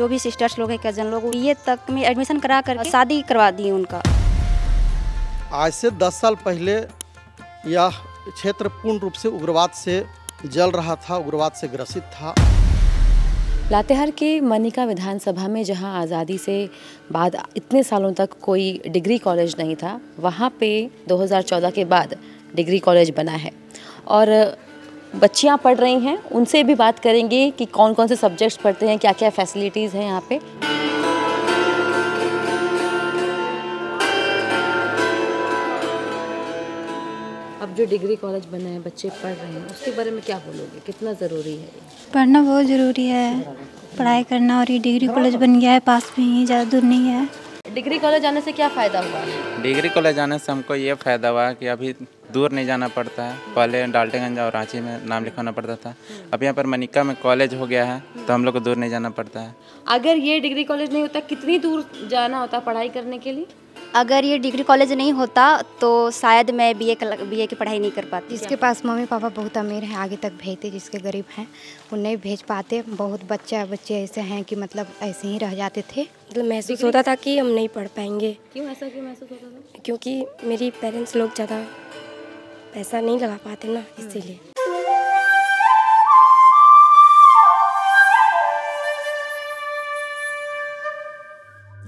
जो भी सिस्टर्स लोग हैं कज़न लोग ये तक में एडमिशन करा कर शादी करवा दी उनका। आज से 10 साल पहले यह क्षेत्र पूर्ण रूप से उग्रवाद से जल रहा था उग्रवाद से ग्रसित था। लातेहार के मनिका विधानसभा में जहाँ आज़ादी से बाद इतने सालों तक कोई डिग्री कॉलेज नहीं था वहाँ पे 2014 के बाद डिग्री कॉलेज बना है। और बच्चियाँ पढ़ रही हैं उनसे भी बात करेंगे कि कौन कौन से सब्जेक्ट्स पढ़ते हैं क्या क्या फैसिलिटीज़ हैं यहाँ पे। अब जो डिग्री कॉलेज बना है बच्चे पढ़ रहे हैं उसके बारे में क्या बोलोगे? कितना ज़रूरी है पढ़ना बहुत ज़रूरी है। पढ़ाई करना और ये डिग्री कॉलेज बन गया है पास में ही ज़्यादा दूर नहीं है। डिग्री कॉलेज आने से क्या फ़ायदा हुआ? डिग्री कॉलेज जाने से हमको ये फ़ायदा हुआ कि अभी दूर नहीं जाना पड़ता है। पहले डाल्टेगंज और रांची में नाम लिखाना पड़ता था। अब यहाँ पर मनिका में कॉलेज हो गया है तो हम लोग को दूर नहीं जाना पड़ता है। अगर ये डिग्री कॉलेज नहीं होता कितनी दूर जाना होता पढ़ाई करने के लिए? अगर ये डिग्री कॉलेज नहीं होता तो शायद मैं बी ए बी ए की पढ़ाई नहीं कर पाती। जिसके पास मम्मी पापा बहुत अमीर हैं आगे तक भेजते जिसके गरीब हैं वो नहीं भेज पाते। बहुत बच्चा बच्चे ऐसे हैं कि मतलब ऐसे ही रह जाते थे। मतलब महसूस होता था कि हम नहीं पढ़ पाएँगे। क्यों ऐसा क्यों महसूस होता था? क्योंकि मेरी पेरेंट्स लोग ज़्यादा पैसा नहीं लगा पाते ना इसीलिए।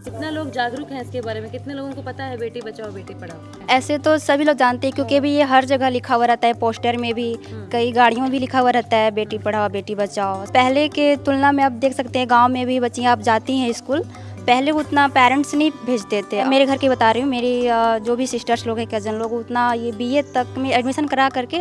कितना लोग जागरूक हैं इसके बारे में? कितने लोगों को पता है बेटी बचाओ बेटी पढ़ाओ? ऐसे तो सभी लोग जानते हैं क्योंकि भी ये हर जगह लिखा हुआ रहता है पोस्टर में भी कई गाड़ियों में भी लिखा हुआ रहता है बेटी पढ़ाओ बेटी बचाओ। पहले के तुलना में आप देख सकते हैं गाँव में भी बच्चियाँ आप जाती हैं स्कूल पहले उतना पेरेंट्स नहीं भेजते थे। मेरे घर की बता रही हूँ मेरी जो भी सिस्टर्स लोग हैं कज़न लोग उतना ये बीए तक में एडमिशन करा करके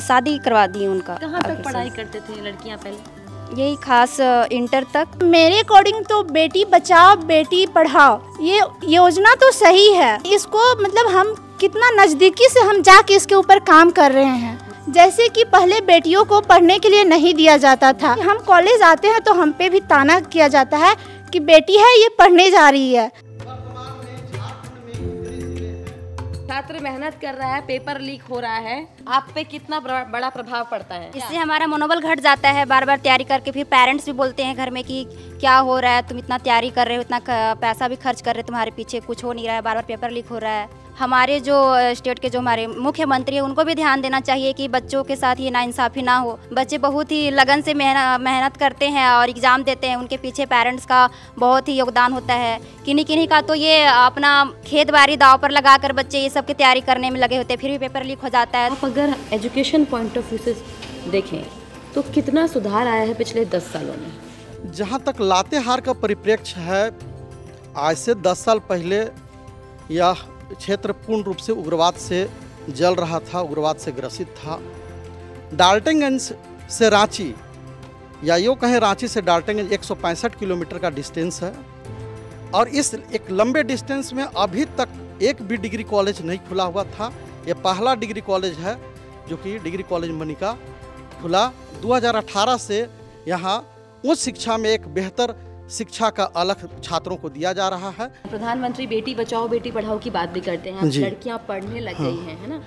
शादी करवा दी उनका। कहाँ तक पढ़ाई करते थे लड़कियाँ पहले? यही खास इंटर तक। मेरे अकॉर्डिंग तो बेटी बचाओ बेटी पढ़ाओ ये योजना तो सही है। इसको मतलब हम कितना नज़दीकी से हम जाके इसके ऊपर काम कर रहे हैं। जैसे कि पहले बेटियों को पढ़ने के लिए नहीं दिया जाता था। हम कॉलेज आते हैं तो हम पे भी ताना किया जाता है। कि बेटी है ये पढ़ने जा रही है। छात्र मेहनत कर रहा है पेपर लीक हो रहा है आप पे कितना बड़ा बड़ा प्रभाव पड़ता है? इससे हमारा मनोबल घट जाता है बार बार तैयारी करके फिर पेरेंट्स भी बोलते हैं घर में कि क्या हो रहा है तुम इतना तैयारी कर रहे हो इतना पैसा भी खर्च कर रहे हो तुम्हारे पीछे कुछ हो नहीं रहा है बार बार पेपर लीक हो रहा है। हमारे जो स्टेट के जो हमारे मुख्यमंत्री हैं उनको भी ध्यान देना चाहिए कि बच्चों के साथ ये नाइंसाफ़ी ना हो। बच्चे बहुत ही लगन से मेहनत मेहनत करते हैं और एग्ज़ाम देते हैं। उनके पीछे पेरेंट्स का बहुत ही योगदान होता है। किन्हीं किन्हीं का तो ये अपना खेत बाड़ी दाव पर लगा कर बच्चे ये सब की तैयारी करने में लगे होते हैं। फिर भी पेपर लीक हो जाता है। आप अगर एजुकेशन पॉइंट ऑफ़ व्यू से देखें तो कितना सुधार आया है पिछले दस सालों में? जहाँ तक लातेहार का परिप्रेक्ष्य है आज से 10 साल पहले यह क्षेत्र पूर्ण रूप से उग्रवाद से जल रहा था, उग्रवाद से ग्रसित था। डाल्टनगंज से रांची, या यूँ कहें रांची से डाल्टनगंज, एक किलोमीटर का डिस्टेंस है। और इस एक लंबे डिस्टेंस में अभी तक एक भी डिग्री कॉलेज नहीं खुला हुआ था। ये पहला डिग्री कॉलेज है, जो कि डिग्री कॉलेज मनिका खुला। 2018 से यहाँ उच्च शिक्षा में एक बेहतर शिक्षा का अलग छात्रों को दिया जा रहा है। प्रधानमंत्री बेटी बचाओ बेटी पढ़ाओ की बात भी करते हैं। लड़कियाँ पढ़ने लग गई हैं है ना?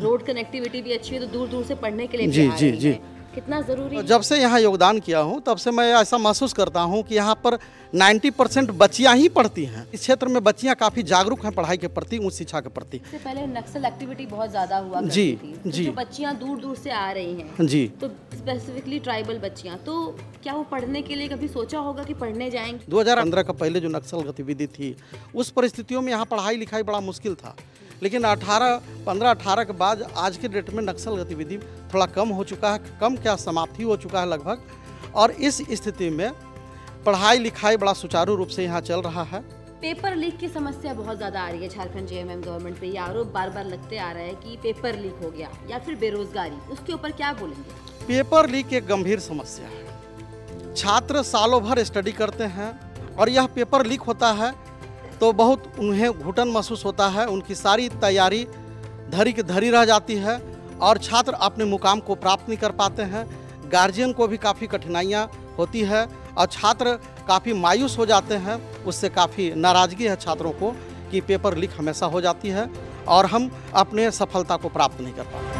रोड कनेक्टिविटी भी अच्छी है तो दूर दूर से पढ़ने के लिए जी, जी, जी। कितना ज़रूरी जब से यहाँ योगदान किया हूँ तब से मैं ऐसा महसूस करता हूँ कि यहाँ पर 90 परसेंट बच्चियाँ ही पढ़ती हैं। इस क्षेत्र में बच्चियाँ काफ़ी जागरूक हैं पढ़ाई के प्रति उच्च शिक्षा के प्रति। इससे पहले नक्सल एक्टिविटी बहुत ज़्यादा हुआ करती जी, थी। तो जी। जो बच्चियाँ दूर दूर से आ रही हैं जी। तो स्पेसिफिकली ट्राइबल बच्चियाँ तो क्या वो पढ़ने के लिए कभी सोचा होगा कि पढ़ने जाएँगी? 2015 का पहले जो नक्सल गतिविधि थी उस परिस्थितियों में यहाँ पढ़ाई लिखाई बड़ा मुश्किल था। लेकिन 18 15 18 के बाद आज के डेट में नक्सल गतिविधि थोड़ा कम हो चुका है कम क्या समाप्ति हो चुका है लगभग। और इस स्थिति में पढ़ाई लिखाई बड़ा सुचारू रूप से यहाँ चल रहा है। पेपर लीक की समस्या बहुत ज़्यादा आ रही है झारखंड जेएमएम गवर्नमेंट पे। ये आरोप बार बार लगते आ रहा है कि पेपर लीक हो गया या फिर बेरोजगारी उसके ऊपर क्या बोलेंगे? पेपर लीक एक गंभीर समस्या है। छात्र सालों भर स्टडी करते हैं और यह पेपर लीक होता है तो बहुत उन्हें घुटन महसूस होता है, उनकी सारी तैयारी धरी की धरी रह जाती है और छात्र अपने मुकाम को प्राप्त नहीं कर पाते हैं। गार्जियन को भी काफ़ी कठिनाइयाँ होती है और छात्र काफ़ी मायूस हो जाते हैं, उससे काफ़ी नाराज़गी है छात्रों को कि पेपर लीक हमेशा हो जाती है और हम अपने सफलता को प्राप्त नहीं कर पाते।